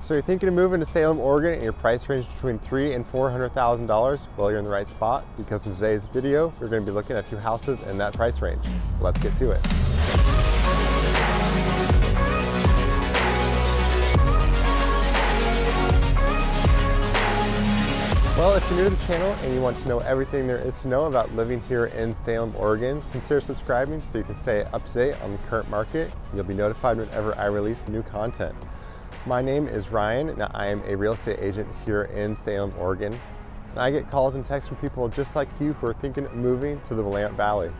So you're thinking of moving to Salem, Oregon, and your price range between three and four hundred thousand dollars? Well, you're in the right spot because in today's video, we're going to be looking at two houses in that price range. Let's get to it. Well, if you're new to the channel and you want to know everything there is to know about living here in Salem, Oregon, consider subscribing so you can stay up to date on the current market. You'll be notified whenever I release new content. My name is Ryan and I am a real estate agent here in Salem, Oregon. And I get calls and texts from people just like you who are thinking of moving to the Willamette Valley.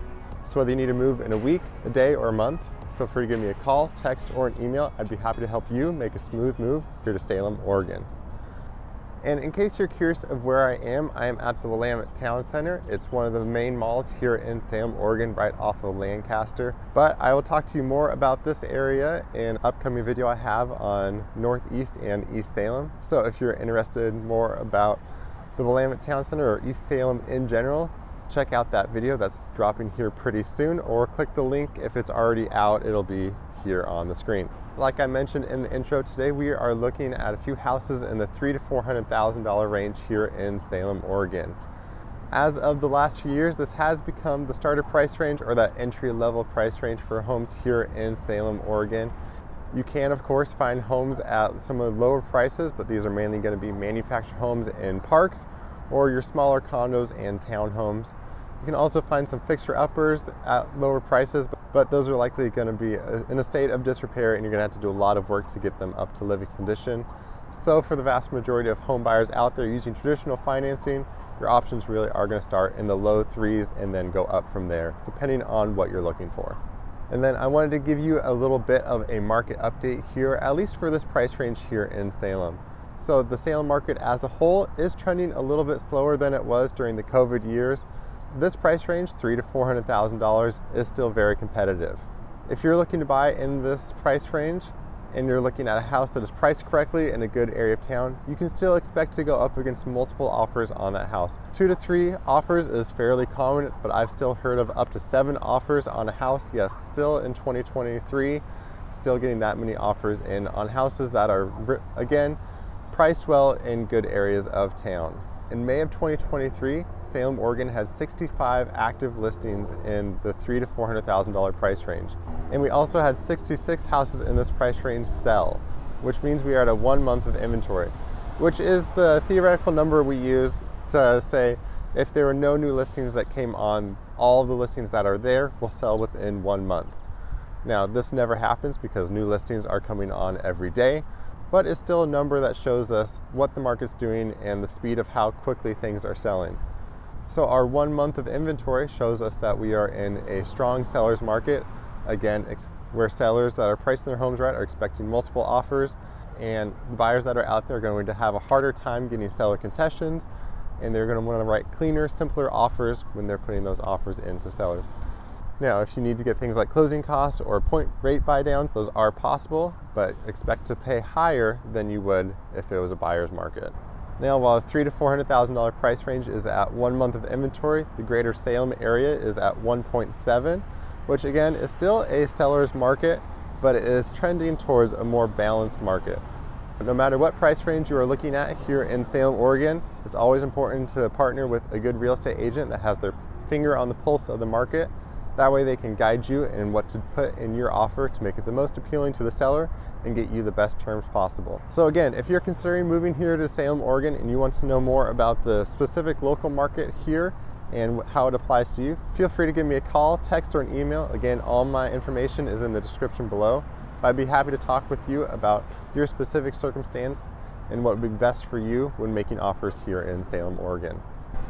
So whether you need to move in a week, a day, or a month, feel free to give me a call, text, or an email. I'd be happy to help you make a smooth move here to Salem, Oregon. And in case you're curious of where I am, I am at the Willamette Town Center. It's one of the main malls here in Salem, Oregon, right off of Lancaster. But I will talk to you more about this area in upcoming video I have on Northeast and East Salem. So if you're interested more about the Willamette Town Center or East Salem in general, check out that video that's dropping here pretty soon or click the link if it's already out, it'll be here on the screen. Like I mentioned in the intro today, we are looking at a few houses in the three to four hundred thousand dollar range here in Salem, Oregon. As of the last few years, this has become the starter price range or that entry level price range for homes here in Salem, Oregon. You can, of course, find homes at some of the lower prices, but these are mainly going to be manufactured homes in parks or your smaller condos and townhomes. You can also find some fixer-uppers at lower prices, but those are likely going to be uh, in a state of disrepair and you're going to have to do a lot of work to get them up to living condition. So for the vast majority of home buyers out there using traditional financing, your options really are going to start in the low threes and then go up from there, depending on what you're looking for. And then I wanted to give you a little bit of a market update here, at least for this price range here in Salem. So the Salem market as a whole is trending a little bit slower than it was during the COVID years, this price range, three to four hundred thousand dollars, is still very competitive. If you're looking to buy in this price range and you're looking at a house that is priced correctly in a good area of town, you can still expect to go up against multiple offers on that house. Two to three offers is fairly common, but I've still heard of up to seven offers on a house. Yes, still in 2023, still getting that many offers in on houses that are, again, priced well in good areas of town. In May of 2023, Salem, Oregon had 65 active listings in the three to four hundred thousand dollar price range, and we also had 66 houses in this price range sell, which means we are at a one month of inventory, which is the theoretical number we use to say if there are no new listings that came on, all of the listings that are there will sell within one month. Now, this never happens because new listings are coming on every day, but it's still a number that shows us what the market's doing and the speed of how quickly things are selling. So our one month of inventory shows us that we are in a strong seller's market. Again, where sellers that are pricing their homes right are expecting multiple offers and the buyers that are out there are going to have a harder time getting seller concessions and they're going to want to write cleaner, simpler offers when they're putting those offers into sellers. Now, if you need to get things like closing costs or point rate buy downs, those are possible, but expect to pay higher than you would if it was a buyer's market. Now, while the three to four hundred thousand dollar price range is at one month of inventory, the greater Salem area is at 1.7, which again is still a seller's market, but it is trending towards a more balanced market. So no matter what price range you are looking at here in Salem, Oregon, it's always important to partner with a good real estate agent that has their finger on the pulse of the market that way they can guide you in what to put in your offer to make it the most appealing to the seller and get you the best terms possible. So again, if you're considering moving here to Salem, Oregon and you want to know more about the specific local market here and how it applies to you, feel free to give me a call, text, or an email. Again, all my information is in the description below. I'd be happy to talk with you about your specific circumstance and what would be best for you when making offers here in Salem, Oregon.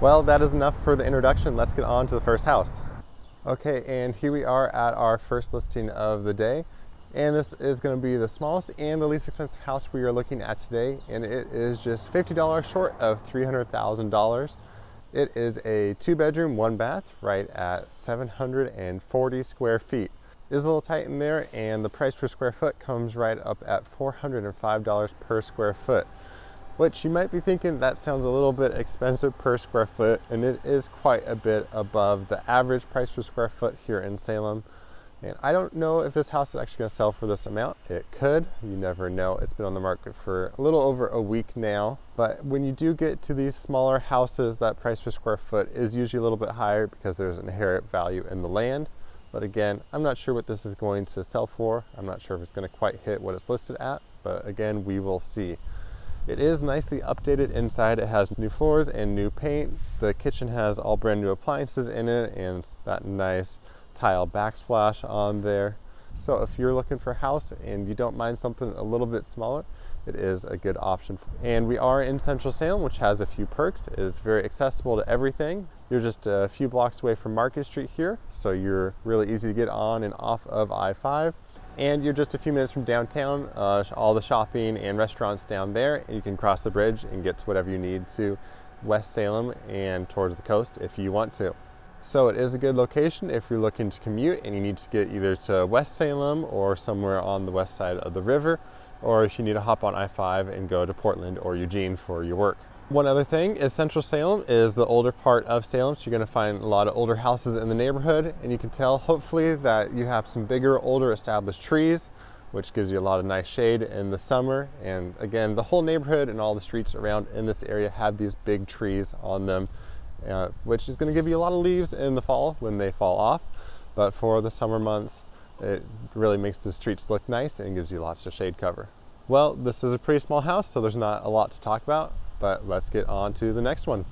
Well, that is enough for the introduction. Let's get on to the first house. Okay, and here we are at our first listing of the day. And this is gonna be the smallest and the least expensive house we are looking at today. And it is just $50 short of $300,000. It is a two bedroom, one bath, right at 740 square feet. It is a little tight in there and the price per square foot comes right up at $405 per square foot which you might be thinking that sounds a little bit expensive per square foot, and it is quite a bit above the average price per square foot here in Salem. And I don't know if this house is actually going to sell for this amount. It could. You never know. It's been on the market for a little over a week now. But when you do get to these smaller houses, that price per square foot is usually a little bit higher because there's an inherent value in the land. But again, I'm not sure what this is going to sell for. I'm not sure if it's going to quite hit what it's listed at. But again, we will see. It is nicely updated inside. It has new floors and new paint. The kitchen has all brand new appliances in it and that nice tile backsplash on there. So if you're looking for a house and you don't mind something a little bit smaller, it is a good option. And we are in Central Salem, which has a few perks. It is very accessible to everything. You're just a few blocks away from Market Street here, so you're really easy to get on and off of I-5. And you're just a few minutes from downtown, uh, all the shopping and restaurants down there, and you can cross the bridge and get to whatever you need to West Salem and towards the coast if you want to. So it is a good location if you're looking to commute and you need to get either to West Salem or somewhere on the west side of the river, or if you need to hop on I-5 and go to Portland or Eugene for your work. One other thing is Central Salem is the older part of Salem, so you're going to find a lot of older houses in the neighborhood, and you can tell hopefully that you have some bigger, older established trees, which gives you a lot of nice shade in the summer. And again, the whole neighborhood and all the streets around in this area have these big trees on them uh, which is going to give you a lot of leaves in the fall when they fall off. But for the summer months, it really makes the streets look nice and gives you lots of shade cover. Well, this is a pretty small house, so there's not a lot to talk about, but let's get on to the next one.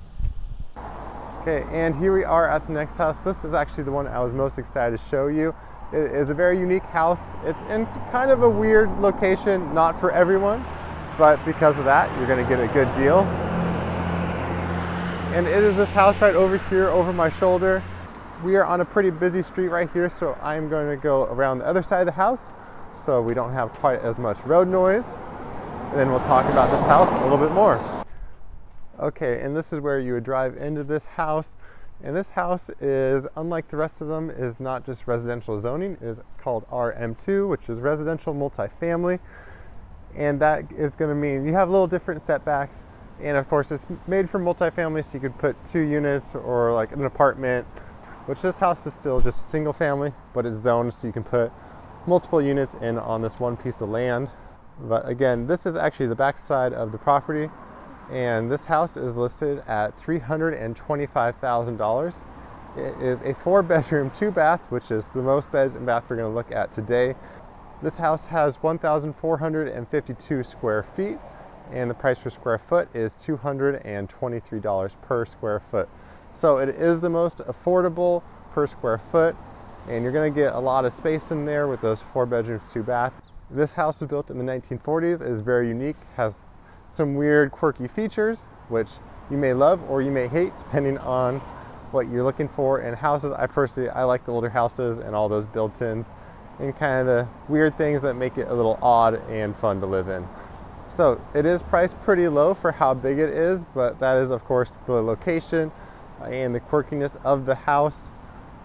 Okay, and here we are at the next house. This is actually the one I was most excited to show you. It is a very unique house. It's in kind of a weird location, not for everyone, but because of that, you're gonna get a good deal. And it is this house right over here over my shoulder. We are on a pretty busy street right here, so I'm going to go around the other side of the house so we don't have quite as much road noise. And then we'll talk about this house a little bit more. Okay, and this is where you would drive into this house. And this house is, unlike the rest of them, is not just residential zoning. It is called RM2, which is residential multifamily. And that is going to mean you have a little different setbacks and of course, it's made for multifamily, so you could put two units or like an apartment, which this house is still just single family, but it's zoned so you can put multiple units in on this one piece of land. But again, this is actually the back side of the property, and this house is listed at $325,000. It is a four bedroom, two bath, which is the most beds and bath we're gonna look at today. This house has 1,452 square feet and the price per square foot is $223 per square foot. So it is the most affordable per square foot and you're gonna get a lot of space in there with those four bedrooms, two bath. This house was built in the 1940s, is very unique, has some weird quirky features, which you may love or you may hate depending on what you're looking for in houses. I personally, I like the older houses and all those built-ins and kind of the weird things that make it a little odd and fun to live in. So it is priced pretty low for how big it is, but that is of course the location and the quirkiness of the house.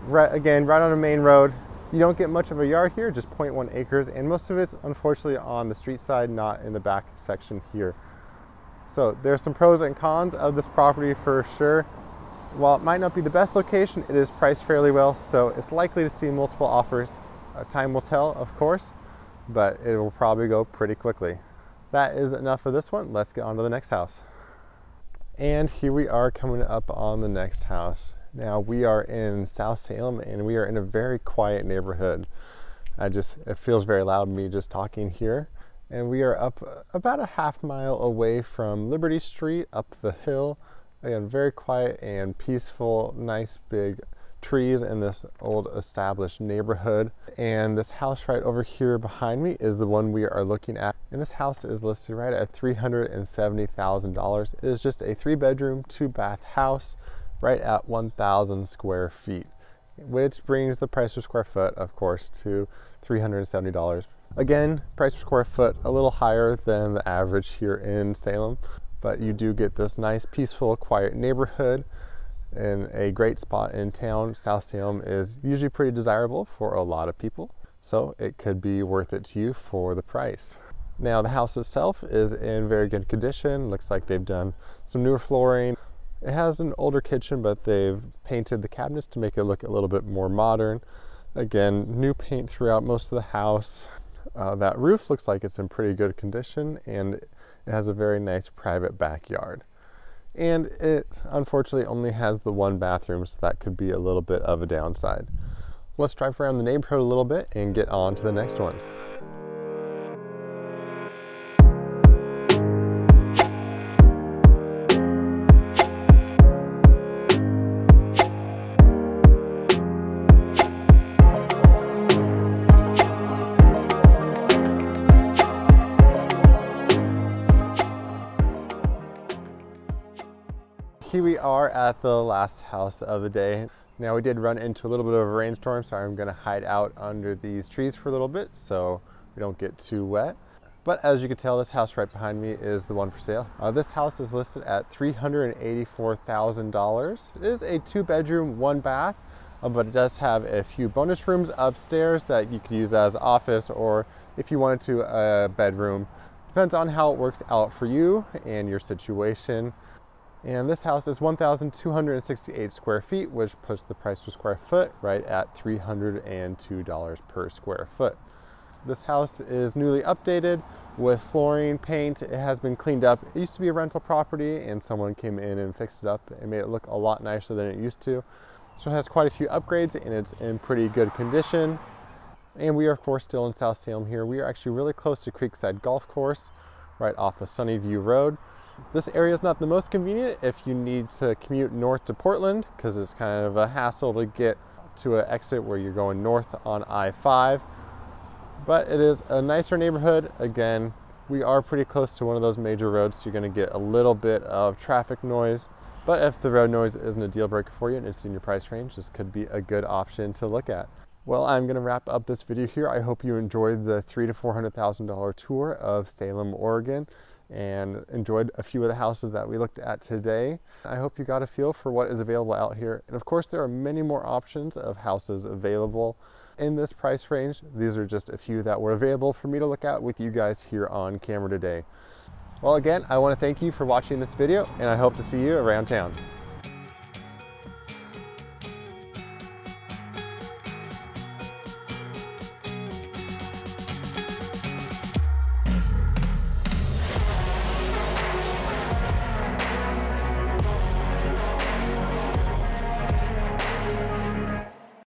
Right, again, right on a main road. You don't get much of a yard here, just 0.1 acres, and most of it's unfortunately on the street side, not in the back section here. So there's some pros and cons of this property for sure. While it might not be the best location, it is priced fairly well, so it's likely to see multiple offers. Uh, time will tell, of course, but it will probably go pretty quickly that is enough of this one. Let's get on to the next house. And here we are coming up on the next house. Now we are in South Salem and we are in a very quiet neighborhood. I just, it feels very loud me just talking here. And we are up about a half mile away from Liberty Street up the hill. Again, very quiet and peaceful, nice big trees in this old established neighborhood. And this house right over here behind me is the one we are looking at. And this house is listed right at $370,000. It is just a three bedroom, two bath house right at 1,000 square feet, which brings the price per square foot, of course, to $370. Again, price per square foot a little higher than the average here in Salem, but you do get this nice, peaceful, quiet neighborhood in a great spot in town. South Salem is usually pretty desirable for a lot of people, so it could be worth it to you for the price. Now the house itself is in very good condition. Looks like they've done some newer flooring. It has an older kitchen, but they've painted the cabinets to make it look a little bit more modern. Again, new paint throughout most of the house. Uh, that roof looks like it's in pretty good condition and it has a very nice private backyard. And it unfortunately only has the one bathroom, so that could be a little bit of a downside. Let's drive around the neighborhood a little bit and get on to the next one. Are at the last house of the day. Now we did run into a little bit of a rainstorm, so I'm gonna hide out under these trees for a little bit so we don't get too wet. But as you can tell, this house right behind me is the one for sale. Uh, this house is listed at $384,000. It is a two bedroom, one bath, uh, but it does have a few bonus rooms upstairs that you could use as office or if you wanted to, a bedroom. Depends on how it works out for you and your situation. And this house is 1,268 square feet, which puts the price per square foot right at $302 per square foot. This house is newly updated with flooring, paint. It has been cleaned up. It used to be a rental property and someone came in and fixed it up and made it look a lot nicer than it used to. So it has quite a few upgrades and it's in pretty good condition. And we are of course still in South Salem here. We are actually really close to Creekside Golf Course right off of Sunnyview Road. This area is not the most convenient if you need to commute north to Portland because it's kind of a hassle to get to an exit where you're going north on I-5. But it is a nicer neighborhood. Again, we are pretty close to one of those major roads, so you're gonna get a little bit of traffic noise. But if the road noise isn't a deal breaker for you and it's in your price range, this could be a good option to look at. Well, I'm going to wrap up this video here. I hope you enjoyed the three to four hundred thousand dollar tour of Salem, Oregon and enjoyed a few of the houses that we looked at today. I hope you got a feel for what is available out here. And of course, there are many more options of houses available in this price range. These are just a few that were available for me to look at with you guys here on camera today. Well, again, I want to thank you for watching this video and I hope to see you around town.